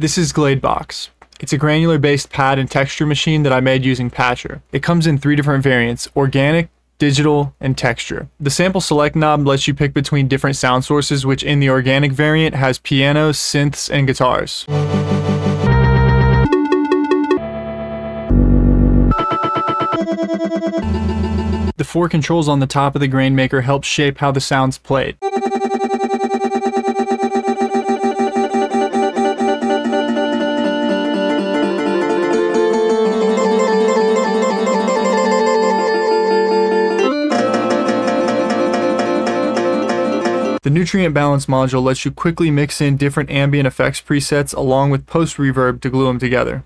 This is Gladebox. It's a granular based pad and texture machine that I made using Patcher. It comes in three different variants, organic, digital, and texture. The sample select knob lets you pick between different sound sources, which in the organic variant has pianos, synths, and guitars. The four controls on the top of the grain maker help shape how the sound's played. The nutrient balance module lets you quickly mix in different ambient effects presets along with post reverb to glue them together.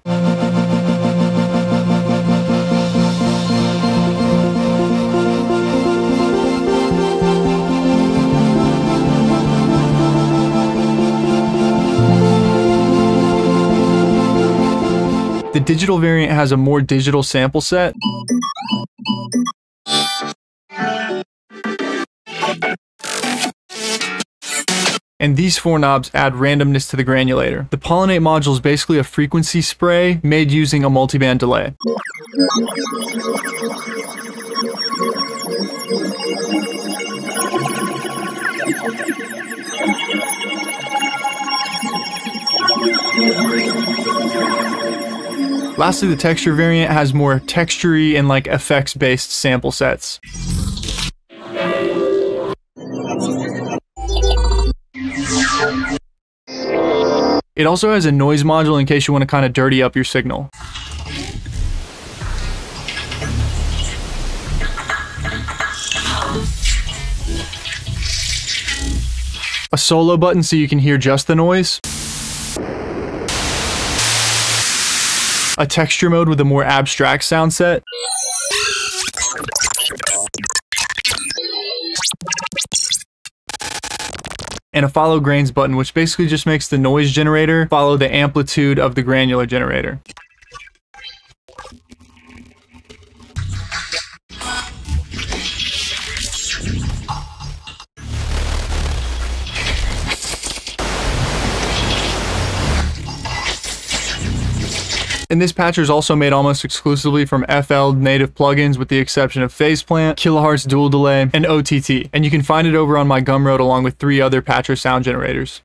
The digital variant has a more digital sample set. And these four knobs add randomness to the granulator. The Pollinate module is basically a frequency spray made using a multiband delay. Lastly, the texture variant has more textury and like effects based sample sets. It also has a noise module in case you want to kind of dirty up your signal. A solo button so you can hear just the noise. A texture mode with a more abstract sound set. And a follow grains button, which basically just makes the noise generator follow the amplitude of the granular generator. And this patcher is also made almost exclusively from FL native plugins with the exception of Phaseplant, Kilohearts Dual Delay, and OTT. And you can find it over on my Gumroad along with three other patcher sound generators.